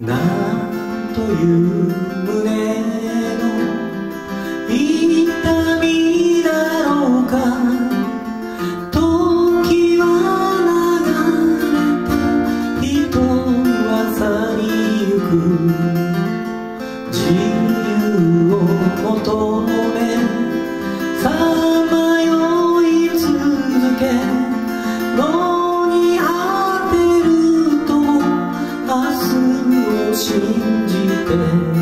なんという胸の痛みだろうか時は流れて人は去りゆく自由を求めさまよい続け信じて